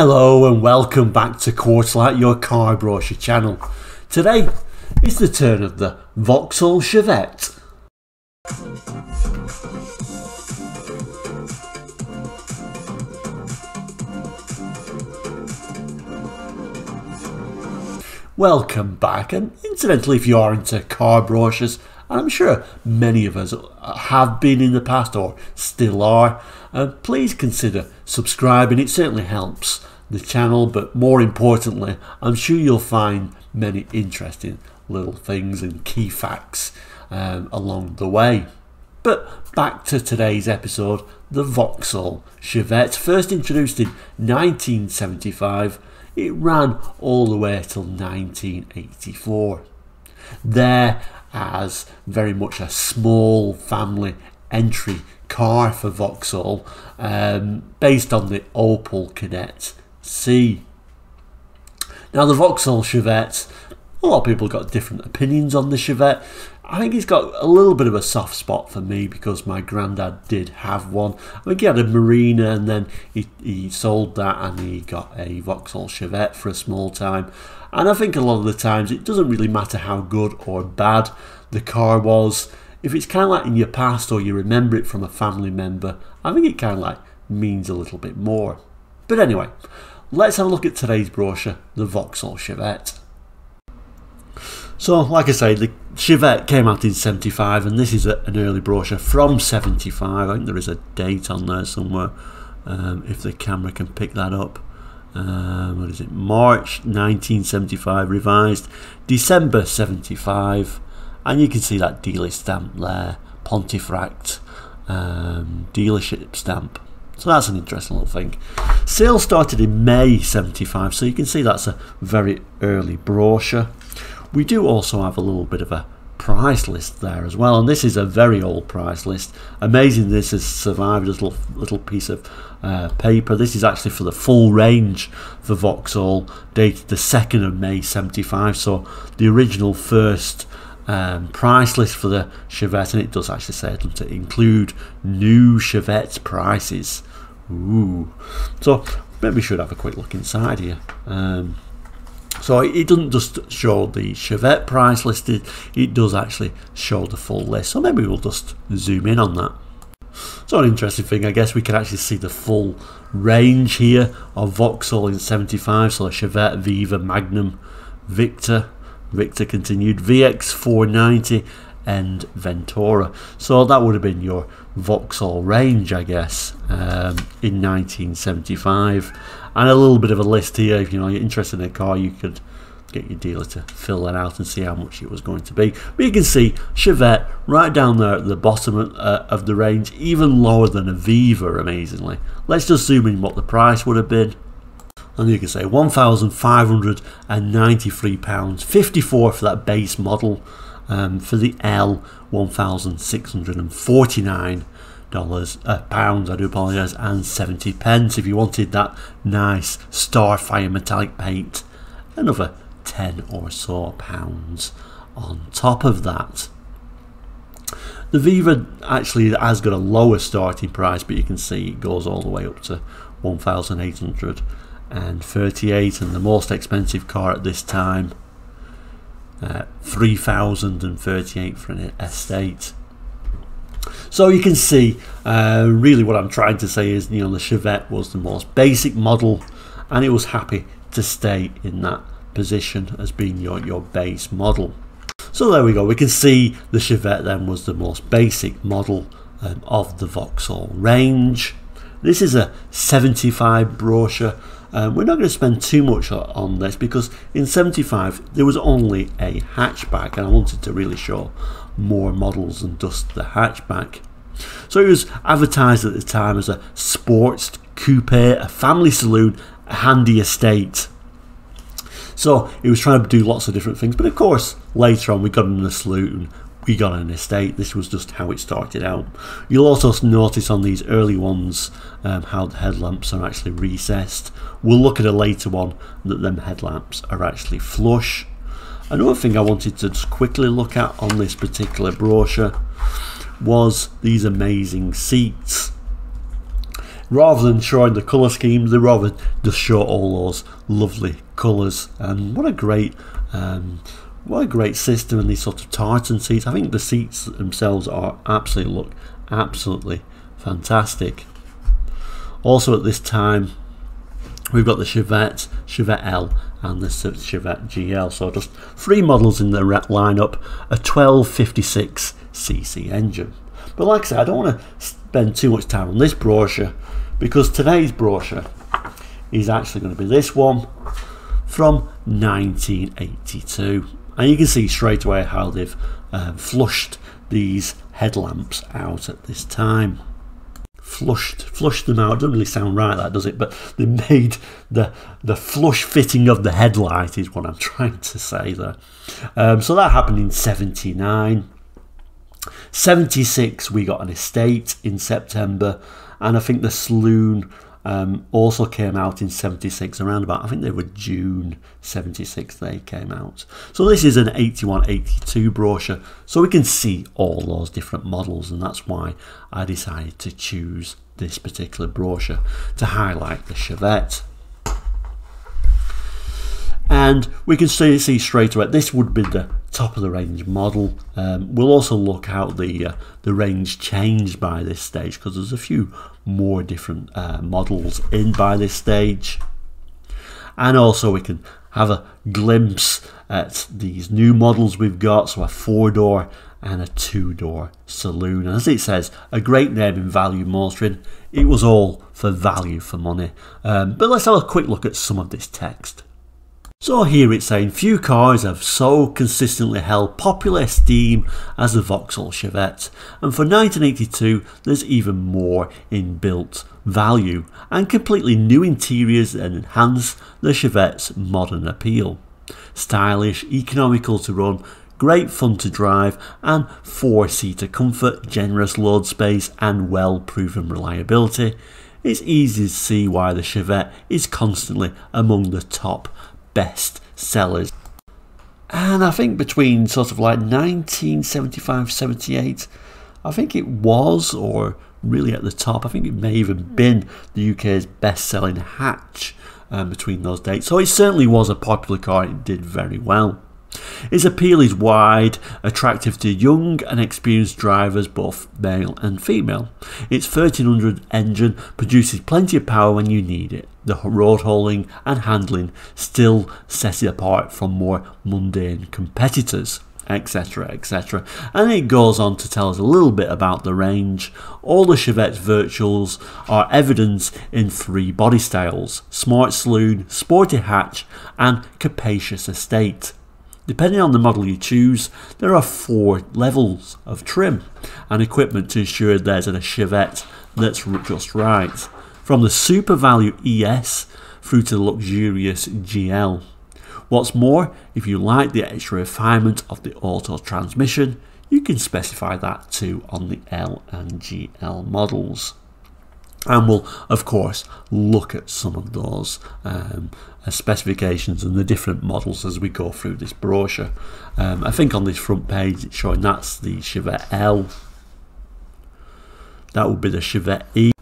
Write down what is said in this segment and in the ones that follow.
Hello and welcome back to Quarter Light, your car brochure channel. Today is the turn of the Vauxhall Chevette. Welcome back and incidentally if you are into car brochures I'm sure many of us have been in the past or still are uh, please consider subscribing. It certainly helps the channel but more importantly I'm sure you'll find many interesting little things and key facts um, along the way. But back to today's episode the Vauxhall Chevette first introduced in 1975 it ran all the way till 1984 there as very much a small family entry car for Vauxhall um, based on the Opel Kadett C. Now the Vauxhall Chevette, a lot of people got different opinions on the Chevette. I think it's got a little bit of a soft spot for me because my granddad did have one. I think he had a Marina and then he, he sold that and he got a Vauxhall Chevette for a small time. And I think a lot of the times it doesn't really matter how good or bad the car was. If it's kind of like in your past or you remember it from a family member, I think it kind of like means a little bit more. But anyway, let's have a look at today's brochure, the Vauxhall Chevette. So, like I say, the Chevette came out in 75 and this is a, an early brochure from 75. I think there is a date on there somewhere um, if the camera can pick that up. Um, what is it? March 1975 revised, December 75 and you can see that dealer stamp there, Pontefract um, dealership stamp. So that's an interesting little thing. Sales started in May 75 so you can see that's a very early brochure. We do also have a little bit of a price list there as well and this is a very old price list amazing this has survived this little, little piece of uh, paper this is actually for the full range for Vauxhall dated the 2nd of May 75 so the original first um, price list for the Chevette and it does actually say to include new Chevette prices Ooh. so maybe we should have a quick look inside here um, so it doesn't just show the Chevette price listed, it does actually show the full list. So maybe we'll just zoom in on that. So an interesting thing, I guess we can actually see the full range here of Vauxhall in 75. So Chevette, Viva, Magnum, Victor, Victor continued, VX490 and Ventura. So that would have been your Vauxhall range, I guess, um, in 1975. And a little bit of a list here. If you know you're interested in a car, you could get your dealer to fill that out and see how much it was going to be. But you can see Chevette right down there at the bottom of, uh, of the range, even lower than a Viva, amazingly. Let's just zoom in what the price would have been and you can say £1,593, 54 for that base model, um, for the L, $1,649 uh, pounds I do apologize and 70 pence if you wanted that nice starfire metallic paint. Another 10 or so pounds on top of that. The Viva actually has got a lower starting price but you can see it goes all the way up to 1838 and 38 and the most expensive car at this time uh, 3038 for an estate so you can see uh, really what I'm trying to say is you know the Chevette was the most basic model and it was happy to stay in that position as being your, your base model. So there we go, we can see the Chevette then was the most basic model um, of the Vauxhall range. This is a 75 brochure um, we're not going to spend too much on this because in 75 there was only a hatchback and I wanted to really show more models and dust the hatchback. So it was advertised at the time as a sports coupe, a family saloon, a handy estate. So it was trying to do lots of different things, but of course later on we got in the saloon we got an estate. This was just how it started out. You'll also notice on these early ones um, how the headlamps are actually recessed. We'll look at a later one that them headlamps are actually flush. Another thing I wanted to just quickly look at on this particular brochure was these amazing seats. rather than showing the colour schemes, they rather just show all those lovely colours. And what a great, um, what a great system in these sort of tartan seats. I think the seats themselves are absolutely look absolutely fantastic. Also at this time, we've got the Chevette, Chevette L and the Chevette GL. So just three models in the lineup, a 1256cc engine. But like I said, I don't want to spend too much time on this brochure because today's brochure is actually going to be this one from 1982. And you can see straight away how they've um, flushed these headlamps out at this time flushed flushed them out. It doesn't really sound right, that does it? But they made the the flush fitting of the headlight is what I'm trying to say there. Um, so that happened in '79. 76 we got an estate in September, and I think the saloon um, also came out in 76 around about I think they were June 76 they came out. So this is an 81 82 brochure. So we can see all those different models and that's why I decided to choose this particular brochure to highlight the Chevette. And we can see, see straight away this would be the top of the range model. Um, we'll also look how the uh, the range changed by this stage because there's a few more different uh, models in by this stage. And also we can have a glimpse at these new models we've got so a four door and a two door saloon. And as it says a great name in value motoring it was all for value for money. Um, but let's have a quick look at some of this text so here it's saying few cars have so consistently held popular esteem as the Vauxhall Chevette and for 1982 there's even more inbuilt value and completely new interiors that enhance the Chevette's modern appeal. Stylish, economical to run, great fun to drive and four-seater comfort, generous load space and well-proven reliability. It's easy to see why the Chevette is constantly among the top best sellers. And I think between sort of like 1975 78, I think it was, or really at the top, I think it may even been the UK's best selling hatch um, between those dates. So it certainly was a popular car, it did very well. Its appeal is wide, attractive to young and experienced drivers, both male and female. Its 1300 engine produces plenty of power when you need it. The road holding and handling still set it apart from more mundane competitors etc etc and it goes on to tell us a little bit about the range. All the Chevette's virtuals are evidenced in three body styles smart saloon sporty hatch and capacious estate. Depending on the model you choose, there are four levels of trim and equipment to ensure there's a Chevette that's just right. From the Super Value ES through to the luxurious GL. What's more, if you like the extra refinement of the auto transmission, you can specify that too on the L and GL models and we'll of course look at some of those um, uh, specifications and the different models as we go through this brochure. Um, I think on this front page it's showing that's the Chevette L, that would be the Chevette E,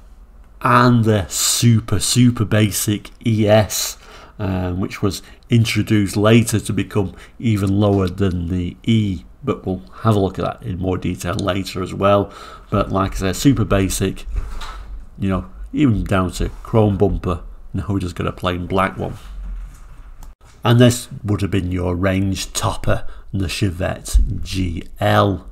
and the super super basic ES, um, which was introduced later to become even lower than the E. But we'll have a look at that in more detail later as well. But like I said, super basic you know, even down to chrome bumper. Now we're just got a plain black one. And this would have been your range topper, the Chevette GL.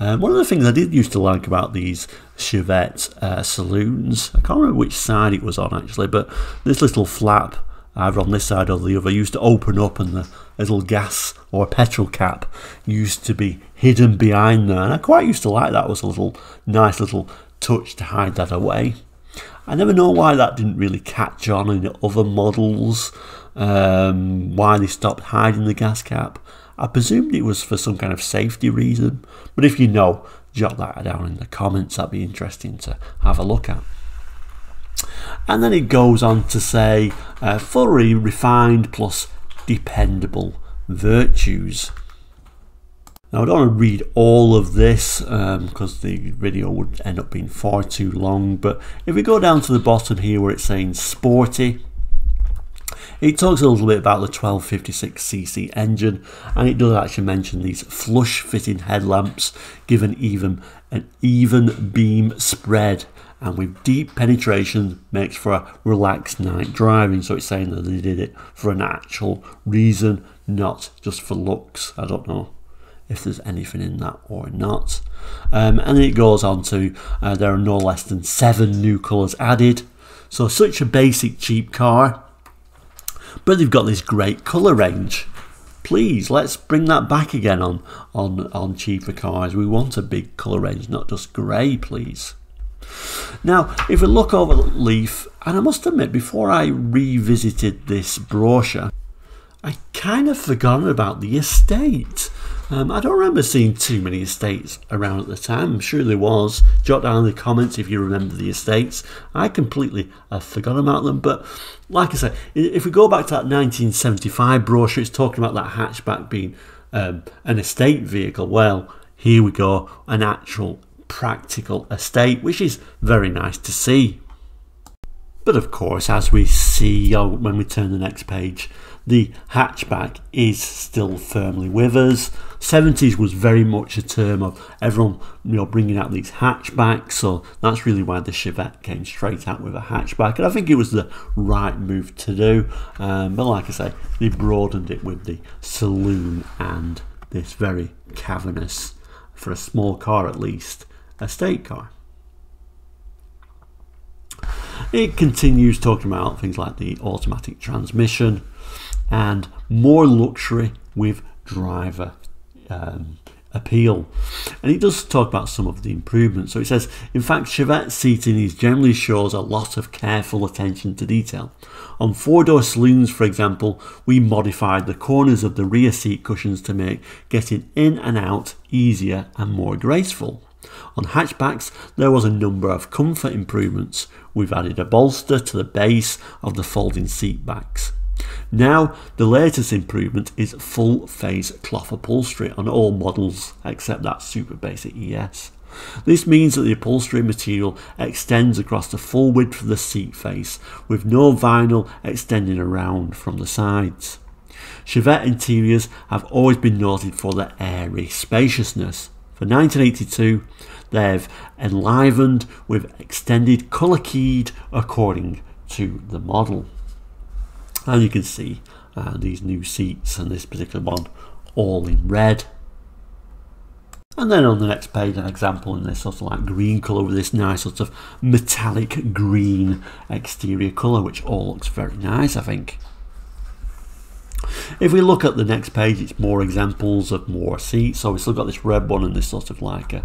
Um, one of the things I did used to like about these Chevette uh, saloons, I can't remember which side it was on actually, but this little flap, either on this side or the other, used to open up and the little gas or petrol cap used to be hidden behind there. And I quite used to like that. It was a little nice little touch to hide that away. I never know why that didn't really catch on in other models, um, why they stopped hiding the gas cap. I presumed it was for some kind of safety reason, but if you know, jot that down in the comments, that'd be interesting to have a look at. And then it goes on to say, uh, fully refined plus dependable virtues. Now I don't want to read all of this because um, the video would end up being far too long but if we go down to the bottom here where it's saying sporty it talks a little bit about the 1256cc engine and it does actually mention these flush fitting headlamps given even an even beam spread and with deep penetration makes for a relaxed night driving so it's saying that they did it for an actual reason not just for looks I don't know if there's anything in that or not. Um, and it goes on to uh, there are no less than seven new colours added. So such a basic cheap car, but they've got this great colour range. Please let's bring that back again on on on cheaper cars. We want a big colour range, not just grey, please. Now, if we look over Leaf, and I must admit, before I revisited this brochure, I kind of forgotten about the estate. Um, I don't remember seeing too many estates around at the time. I'm sure there was. Jot down in the comments if you remember the estates. I completely uh, forgot about them. But like I said, if we go back to that 1975 brochure, it's talking about that hatchback being um, an estate vehicle. Well, here we go, an actual practical estate, which is very nice to see. But of course, as we see uh, when we turn the next page, the hatchback is still firmly with us. 70s was very much a term of everyone you know bringing out these hatchbacks so that's really why the Chevette came straight out with a hatchback and I think it was the right move to do um, but like I say they broadened it with the saloon and this very cavernous for a small car at least a estate car it continues talking about things like the automatic transmission and more luxury with driver um, appeal. And it does talk about some of the improvements. So it says, in fact, Chevette seating is generally shows a lot of careful attention to detail. On four-door saloons, for example, we modified the corners of the rear seat cushions to make getting in and out easier and more graceful. On hatchbacks, there was a number of comfort improvements. We've added a bolster to the base of the folding seat backs. Now, the latest improvement is full face cloth upholstery on all models except that super basic ES. This means that the upholstery material extends across the full width of the seat face with no vinyl extending around from the sides. Chevette interiors have always been noted for their airy spaciousness. For 1982, they've enlivened with extended colour keyed according to the model and you can see uh, these new seats and this particular one all in red and then on the next page an example in this sort of like green colour with this nice sort of metallic green exterior colour which all looks very nice I think if we look at the next page, it's more examples of more seats. So we've still got this red one and this sort of like a,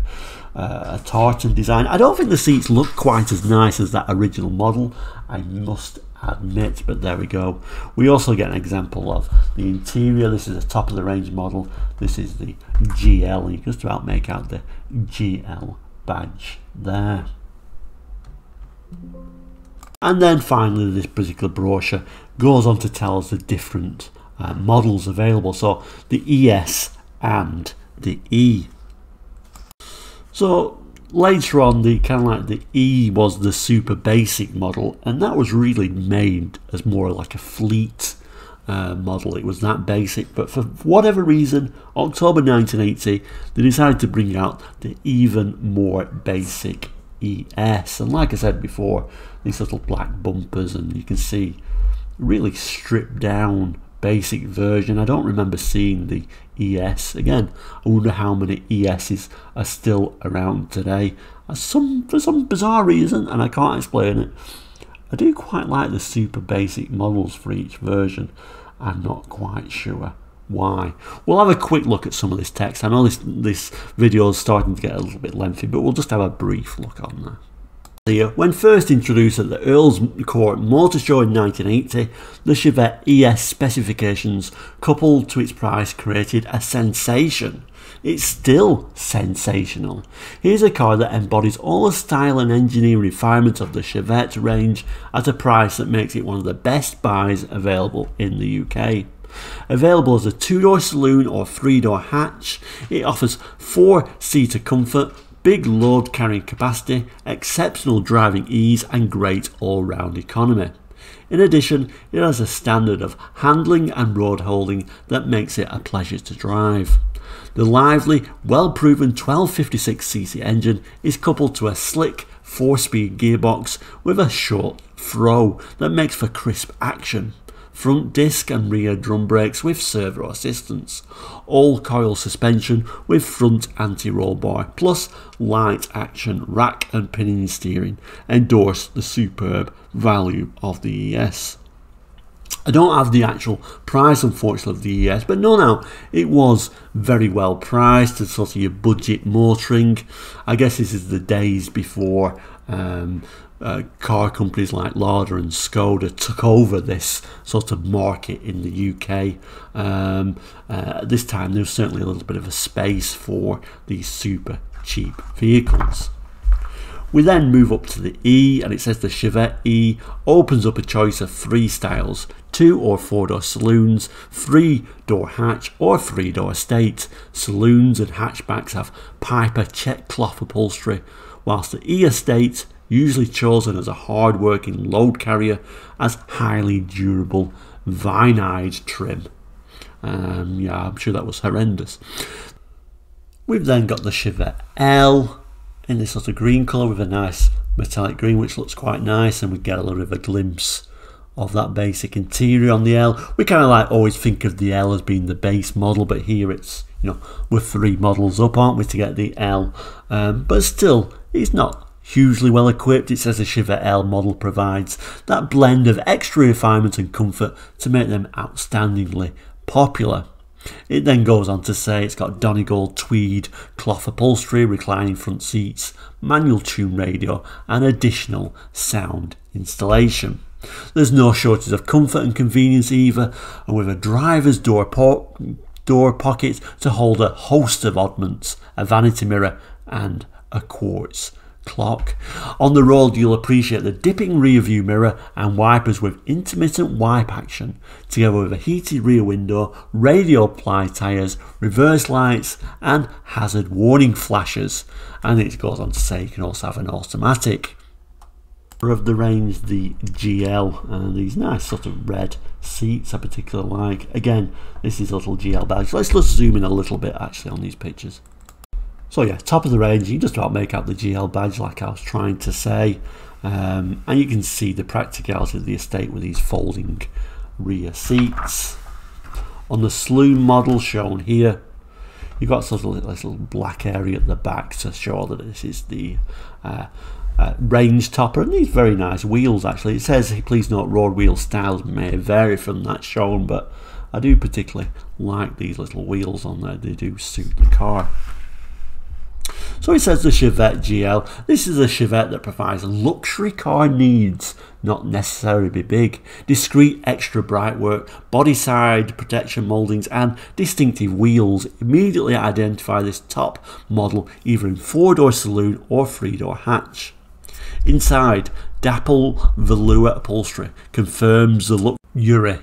uh, a tartan design. I don't think the seats look quite as nice as that original model, I must admit, but there we go. We also get an example of the interior. This is a top of the range model. This is the GL. You can just about make out the GL badge there. And then finally, this particular brochure goes on to tell us the different uh, models available. So the ES and the E. So later on, the kind of like the E was the super basic model, and that was really made as more like a fleet uh, model. It was that basic, but for whatever reason, October 1980, they decided to bring out the even more basic ES. And like I said before, these little black bumpers, and you can see really stripped down basic version. I don't remember seeing the ES. Again, I wonder how many ESs are still around today. Uh, some For some bizarre reason, and I can't explain it, I do quite like the super basic models for each version. I'm not quite sure why. We'll have a quick look at some of this text. I know this, this video is starting to get a little bit lengthy, but we'll just have a brief look on that. When first introduced at the Earls Court Motor Show in 1980, the Chevette ES specifications coupled to its price created a sensation. It's still sensational. Here's a car that embodies all the style and engineering refinements of the Chevette range at a price that makes it one of the best buys available in the UK. Available as a two-door saloon or three-door hatch, it offers four-seater comfort, big load carrying capacity, exceptional driving ease and great all-round economy. In addition, it has a standard of handling and road holding that makes it a pleasure to drive. The lively, well-proven 1256cc engine is coupled to a slick 4-speed gearbox with a short throw that makes for crisp action. Front disc and rear drum brakes with servo assistance. All coil suspension with front anti-roll bar plus light action rack and pinion steering endorse the superb value of the ES. I don't have the actual price, unfortunately, of the ES, but no, now it was very well priced to sort of your budget motoring. I guess this is the days before um, uh, car companies like Lada and Skoda took over this sort of market in the UK. Um, uh, this time, there was certainly a little bit of a space for these super cheap vehicles. We then move up to the E and it says the Chevette E opens up a choice of three styles, two or four door saloons, three door hatch or three door estate. Saloons and hatchbacks have Piper check cloth upholstery, whilst the E estate, usually chosen as a hard working load carrier, has highly durable vinide trim. Um, yeah, I'm sure that was horrendous. We've then got the Chevette L in this sort of green colour with a nice metallic green which looks quite nice and we get a little bit of a glimpse of that basic interior on the L. We kind of like always think of the L as being the base model but here it's you know we're three models up aren't we to get the L um, but still it's not hugely well equipped it says the Chevette L model provides that blend of extra refinement and comfort to make them outstandingly popular. It then goes on to say it's got Donegal tweed cloth upholstery, reclining front seats, manual tune radio, and additional sound installation. There's no shortage of comfort and convenience either, and with a driver's door, po door pocket to hold a host of oddments, a vanity mirror, and a quartz clock. On the road, you'll appreciate the dipping rear view mirror and wipers with intermittent wipe action, together with a heated rear window, radial ply tyres, reverse lights, and hazard warning flashes. And it goes on to say you can also have an automatic. Of the range, the GL, and these nice sort of red seats I particularly like. Again, this is a little GL badge. Let's just zoom in a little bit actually on these pictures. So yeah, top of the range, you just about make out the GL badge like I was trying to say. Um, and you can see the practicality of the estate with these folding rear seats. On the saloon model shown here, you've got sort of a little black area at the back to show that this is the uh, uh, range topper and these very nice wheels actually. It says please note road wheel styles may vary from that shown but I do particularly like these little wheels on there, they do suit the car. So he says the Chevette GL. This is a Chevette that provides luxury car needs, not necessarily be big. Discreet extra bright work, body side protection mouldings and distinctive wheels immediately identify this top model either in four door saloon or three door hatch. Inside, dapple velour upholstery confirms the luxury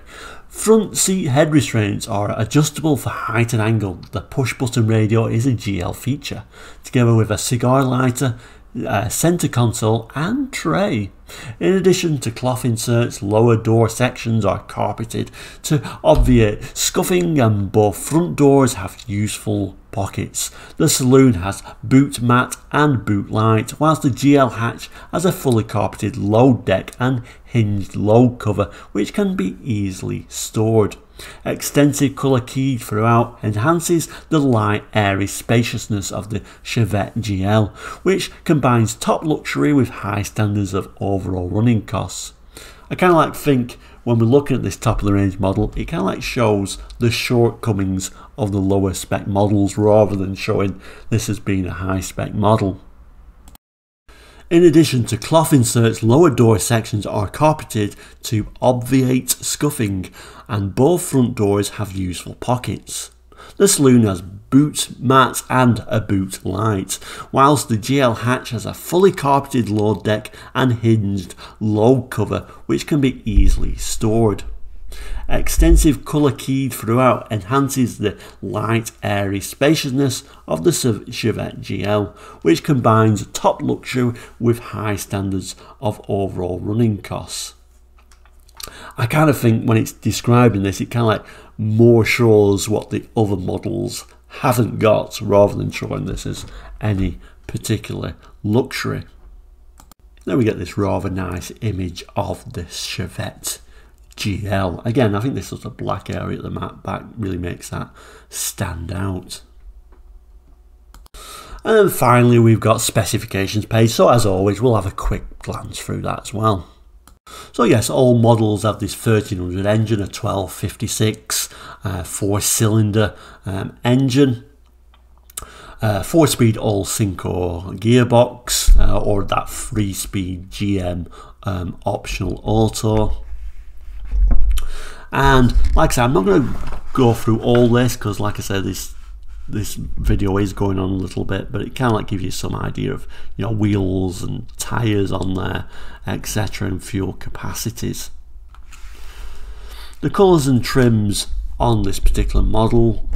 Front seat head restraints are adjustable for height and angle. The push button radio is a GL feature, together with a cigar lighter, a centre console and tray. In addition to cloth inserts, lower door sections are carpeted to obviate scuffing and both front doors have useful pockets. The saloon has boot mat and boot light, whilst the GL hatch has a fully carpeted load deck and hinged load cover which can be easily stored. Extensive colour key throughout enhances the light airy spaciousness of the Chevette GL, which combines top luxury with high standards of overall running costs. I kind of like think when we're looking at this top of the range model, it kind of like shows the shortcomings of the lower spec models rather than showing this as being a high spec model. In addition to cloth inserts, lower door sections are carpeted to obviate scuffing, and both front doors have useful pockets. The saloon has boot mats and a boot light, whilst the GL hatch has a fully carpeted load deck and hinged load cover which can be easily stored. Extensive colour keyed throughout enhances the light, airy spaciousness of the Chevette GL, which combines top luxury with high standards of overall running costs. I kind of think when it's describing this, it kind of like more shows what the other models haven't got rather than showing this as any particular luxury. Then we get this rather nice image of the Chevette GL. Again, I think this sort of black area at the map back really makes that stand out. And then finally we've got specifications page. So as always, we'll have a quick glance through that as well. So yes, all models have this 1300 engine, a 1256 uh, four cylinder um, engine. Uh, four speed all synchro gearbox uh, or that three speed GM um, optional auto. And like I said, I'm not going to go through all this because, like I said, this this video is going on a little bit, but it kind of like gives you some idea of you know wheels and tires on there, etc., and fuel capacities. The colours and trims on this particular model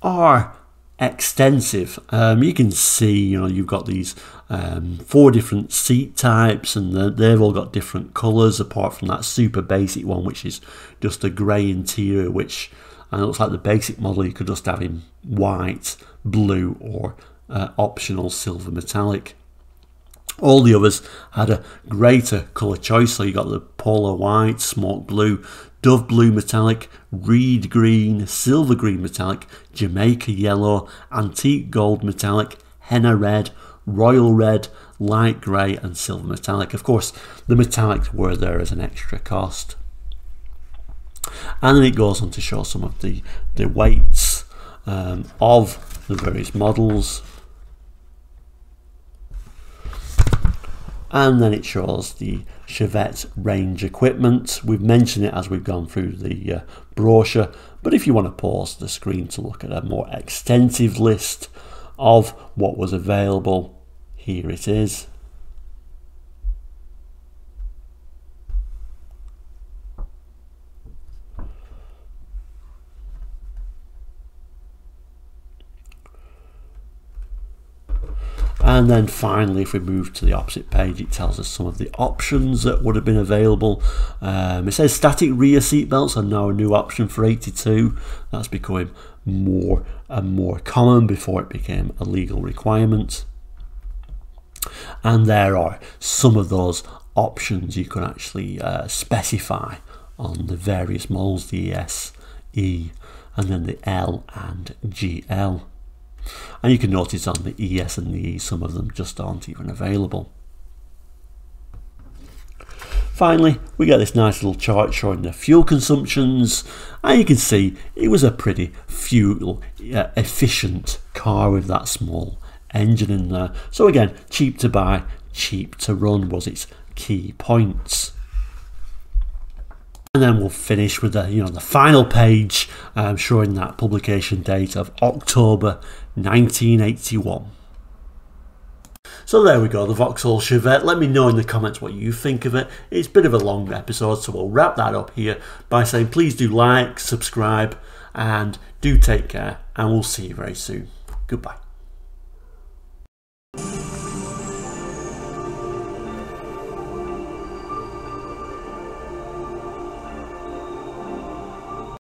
are extensive. Um, you can see, you know, you've got these um, four different seat types, and they've all got different colours. Apart from that super basic one, which is just a grey interior, which and it looks like the basic model you could just have in white, blue, or uh, optional silver metallic. All the others had a greater colour choice, so you got the polar white, smoke blue, dove blue metallic, reed green, silver green metallic, Jamaica yellow, antique gold metallic, henna red, royal red, light grey, and silver metallic. Of course, the metallics were there as an extra cost. And then it goes on to show some of the, the weights um, of the various models. and then it shows the Chevette range equipment. We've mentioned it as we've gone through the uh, brochure, but if you want to pause the screen to look at a more extensive list of what was available, here it is. And then finally, if we move to the opposite page, it tells us some of the options that would have been available. Um, it says static rear seat belts are now a new option for 82. That's becoming more and more common before it became a legal requirement. And there are some of those options you can actually uh, specify on the various models, the ES, E, and then the L and GL. And you can notice on the ES and the E, some of them just aren't even available. Finally, we get this nice little chart showing the fuel consumptions, and you can see it was a pretty fuel uh, efficient car with that small engine in there. So again, cheap to buy, cheap to run was its key points and then we'll finish with the you know the final page um, showing that publication date of October 1981. So there we go, the Vauxhall Chevette. Let me know in the comments what you think of it. It's a bit of a long episode, so we'll wrap that up here by saying please do like, subscribe, and do take care, and we'll see you very soon. Goodbye.